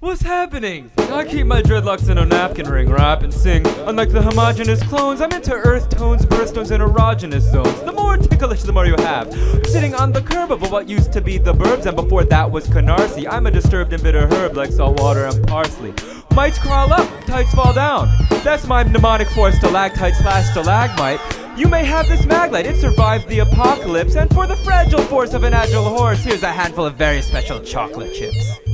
What's happening? I keep my dreadlocks in a napkin ring, rap and sing. Unlike the homogenous clones, I'm into earth tones, birthstones, and erogenous zones. The more ticklish, the more you have. Sitting on the curb of what used to be the burbs, and before that was Canarsie. I'm a disturbed and bitter herb like salt water and parsley. Mites crawl up, tights fall down. That's my mnemonic for stalactite slash stalagmite. You may have this maglite, it survived the apocalypse, and for the fragile force of an agile horse, here's a handful of very special chocolate chips.